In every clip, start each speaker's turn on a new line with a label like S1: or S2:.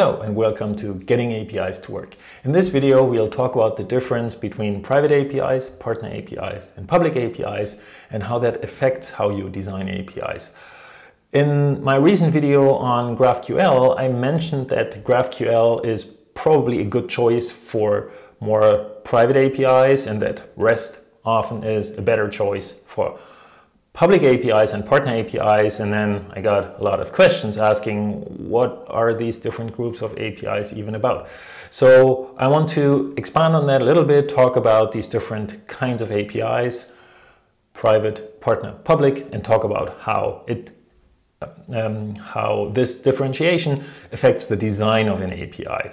S1: Hello and welcome to Getting APIs to Work. In this video we'll talk about the difference between private APIs, partner APIs and public APIs and how that affects how you design APIs. In my recent video on GraphQL I mentioned that GraphQL is probably a good choice for more private APIs and that REST often is a better choice for public APIs and partner APIs. And then I got a lot of questions asking what are these different groups of APIs even about? So I want to expand on that a little bit, talk about these different kinds of APIs, private, partner, public, and talk about how it um, how this differentiation affects the design of an API.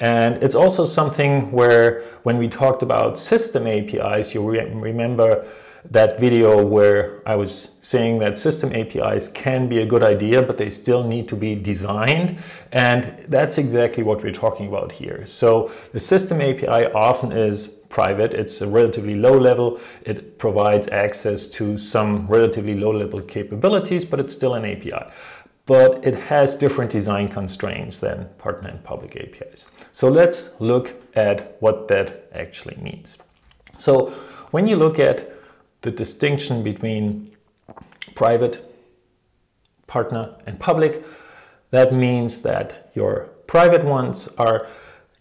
S1: And it's also something where when we talked about system APIs, you re remember that video where I was saying that system APIs can be a good idea, but they still need to be designed. And that's exactly what we're talking about here. So the system API often is private. It's a relatively low level. It provides access to some relatively low level capabilities, but it's still an API. But it has different design constraints than partner and public APIs. So let's look at what that actually means. So when you look at the distinction between private, partner, and public. That means that your private ones are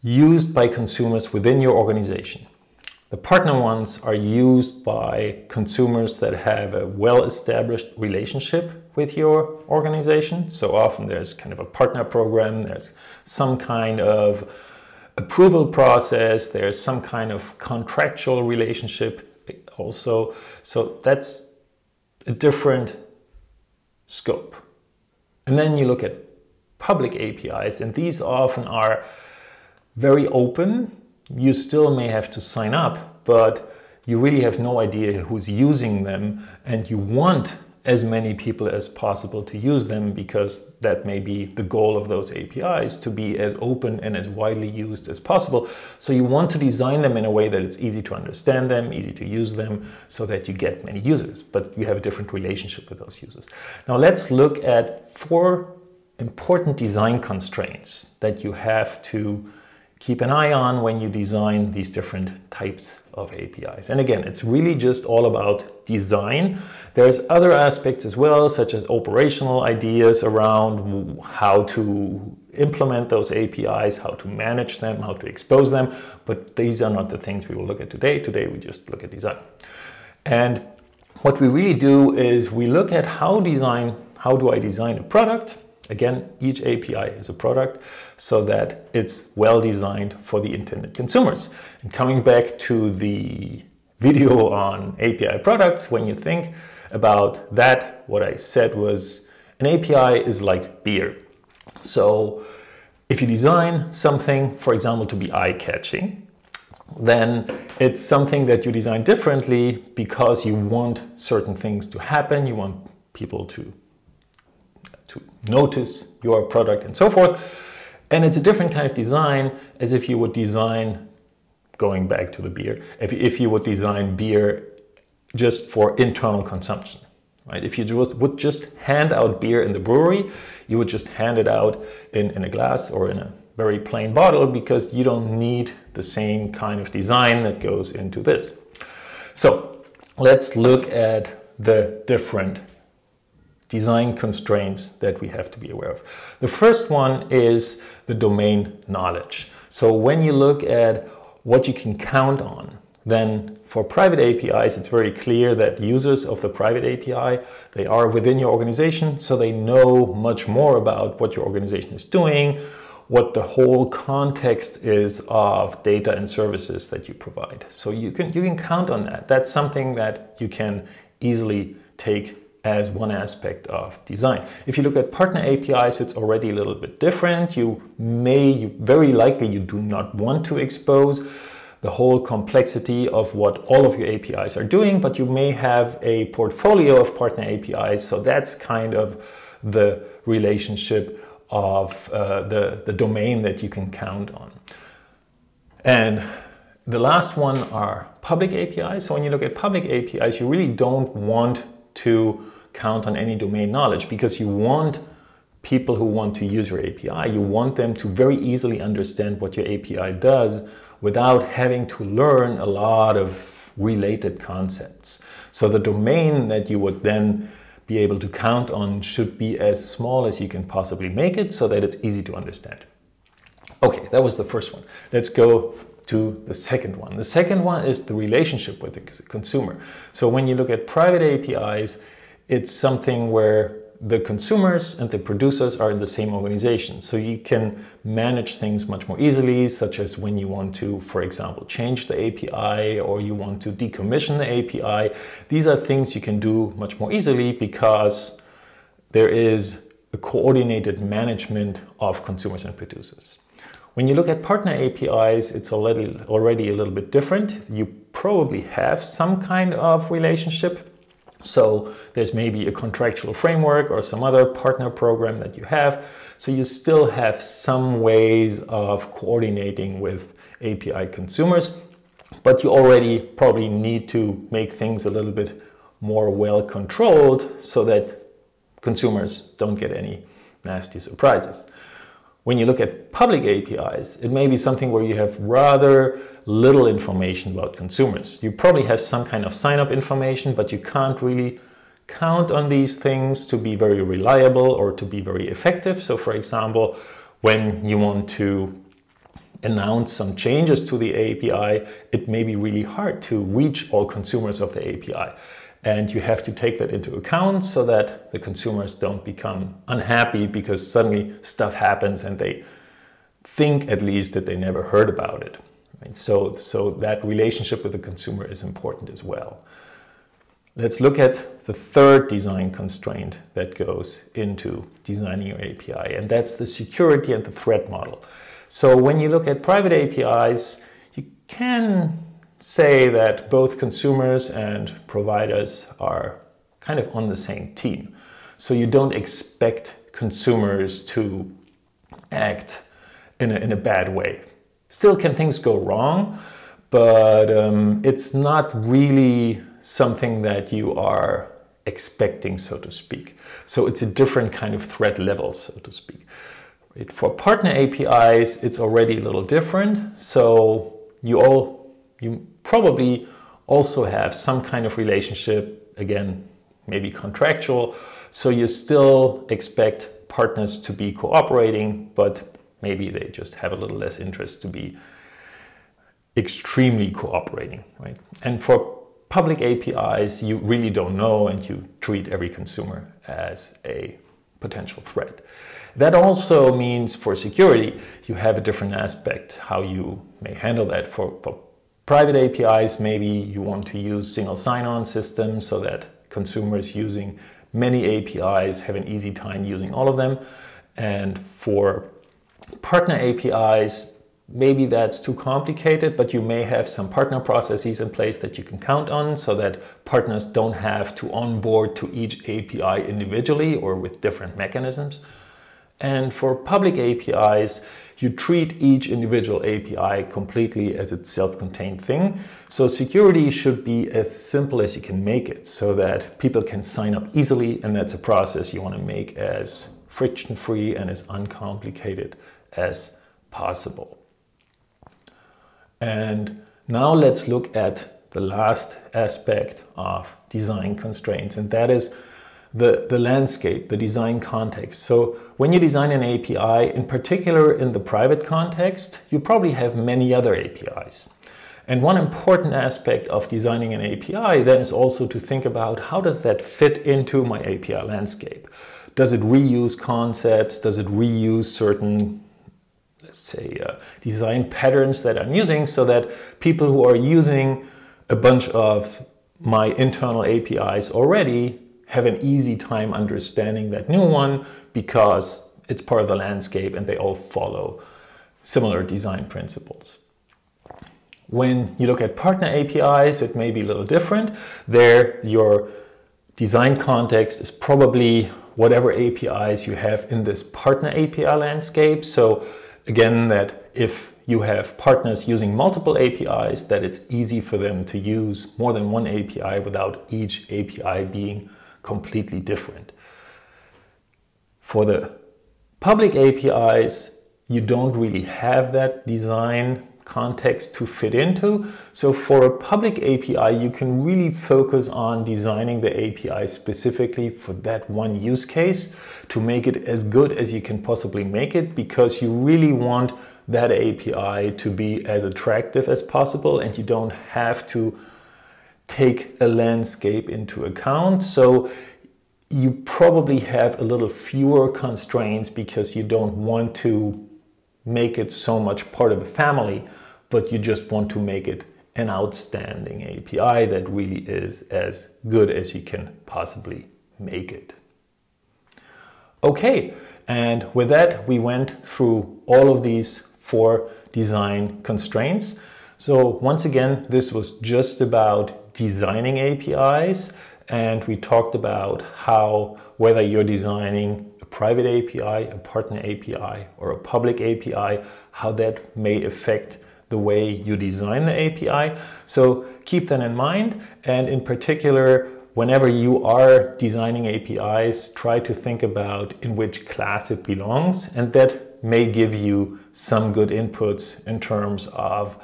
S1: used by consumers within your organization. The partner ones are used by consumers that have a well-established relationship with your organization. So often there's kind of a partner program, there's some kind of approval process, there's some kind of contractual relationship also. So that's a different scope. And then you look at public APIs, and these often are very open. You still may have to sign up, but you really have no idea who's using them, and you want as many people as possible to use them because that may be the goal of those APIs to be as open and as widely used as possible. So you want to design them in a way that it's easy to understand them, easy to use them so that you get many users, but you have a different relationship with those users. Now let's look at four important design constraints that you have to keep an eye on when you design these different types of APIs. And again, it's really just all about design. There's other aspects as well, such as operational ideas around how to implement those APIs, how to manage them, how to expose them, but these are not the things we will look at today. Today we just look at design. And what we really do is we look at how design, how do I design a product Again, each API is a product so that it's well designed for the intended consumers. And coming back to the video on API products, when you think about that, what I said was an API is like beer. So if you design something, for example, to be eye-catching, then it's something that you design differently because you want certain things to happen, you want people to to notice your product and so forth. And it's a different kind of design as if you would design, going back to the beer, if, if you would design beer just for internal consumption. Right? If you just, would just hand out beer in the brewery, you would just hand it out in, in a glass or in a very plain bottle because you don't need the same kind of design that goes into this. So let's look at the different design constraints that we have to be aware of. The first one is the domain knowledge. So when you look at what you can count on, then for private APIs, it's very clear that users of the private API, they are within your organization, so they know much more about what your organization is doing, what the whole context is of data and services that you provide. So you can, you can count on that. That's something that you can easily take as one aspect of design. If you look at partner APIs, it's already a little bit different. You may, you, very likely you do not want to expose the whole complexity of what all of your APIs are doing, but you may have a portfolio of partner APIs. So that's kind of the relationship of uh, the, the domain that you can count on. And the last one are public APIs. So when you look at public APIs, you really don't want to count on any domain knowledge because you want people who want to use your API. You want them to very easily understand what your API does without having to learn a lot of related concepts. So the domain that you would then be able to count on should be as small as you can possibly make it so that it's easy to understand. Okay, that was the first one. Let's go to the second one. The second one is the relationship with the consumer. So when you look at private APIs, it's something where the consumers and the producers are in the same organization. So you can manage things much more easily, such as when you want to, for example, change the API or you want to decommission the API. These are things you can do much more easily because there is a coordinated management of consumers and producers. When you look at partner APIs, it's already, already a little bit different. You probably have some kind of relationship so there's maybe a contractual framework or some other partner program that you have. So you still have some ways of coordinating with API consumers, but you already probably need to make things a little bit more well controlled so that consumers don't get any nasty surprises. When you look at public APIs, it may be something where you have rather little information about consumers. You probably have some kind of sign up information, but you can't really count on these things to be very reliable or to be very effective. So, for example, when you want to announce some changes to the API, it may be really hard to reach all consumers of the API. And you have to take that into account so that the consumers don't become unhappy because suddenly stuff happens and they think at least that they never heard about it. Right? So, so that relationship with the consumer is important as well. Let's look at the third design constraint that goes into designing your API, and that's the security and the threat model. So when you look at private APIs, you can say that both consumers and providers are kind of on the same team. So you don't expect consumers to act in a, in a bad way. Still, can things go wrong? But um, it's not really something that you are expecting, so to speak. So it's a different kind of threat level, so to speak. Right? For partner APIs, it's already a little different. So you all, you probably also have some kind of relationship, again, maybe contractual. So you still expect partners to be cooperating, but maybe they just have a little less interest to be extremely cooperating, right? And for public APIs, you really don't know and you treat every consumer as a potential threat. That also means for security, you have a different aspect how you may handle that. For, for private APIs, maybe you want to use single sign-on systems so that consumers using many APIs have an easy time using all of them. And for Partner APIs, maybe that's too complicated, but you may have some partner processes in place that you can count on so that partners don't have to onboard to each API individually or with different mechanisms. And for public APIs, you treat each individual API completely as its self-contained thing. So security should be as simple as you can make it so that people can sign up easily and that's a process you want to make as friction-free and as uncomplicated as possible. And now let's look at the last aspect of design constraints, and that is the, the landscape, the design context. So when you design an API, in particular in the private context, you probably have many other APIs. And one important aspect of designing an API then is also to think about how does that fit into my API landscape? Does it reuse concepts? Does it reuse certain let's say, uh, design patterns that I'm using so that people who are using a bunch of my internal APIs already have an easy time understanding that new one because it's part of the landscape and they all follow similar design principles. When you look at partner APIs, it may be a little different. There, your design context is probably whatever APIs you have in this partner API landscape. So again, that if you have partners using multiple APIs, that it's easy for them to use more than one API without each API being completely different. For the Public APIs, you don't really have that design context to fit into. So for a public API, you can really focus on designing the API specifically for that one use case to make it as good as you can possibly make it because you really want that API to be as attractive as possible and you don't have to take a landscape into account. So you probably have a little fewer constraints because you don't want to make it so much part of a family but you just want to make it an outstanding API that really is as good as you can possibly make it. Okay, and with that, we went through all of these four design constraints. So once again, this was just about designing APIs and we talked about how whether you're designing a private API, a partner API, or a public API, how that may affect the way you design the API. So keep that in mind. And in particular, whenever you are designing APIs, try to think about in which class it belongs. And that may give you some good inputs in terms of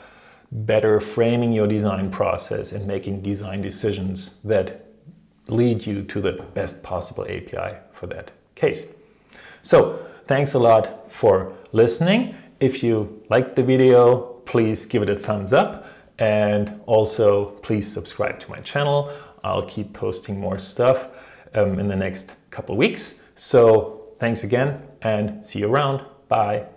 S1: better framing your design process and making design decisions that lead you to the best possible API for that case. So thanks a lot for listening. If you liked the video, please give it a thumbs up and also please subscribe to my channel. I'll keep posting more stuff um, in the next couple weeks. So thanks again and see you around. Bye.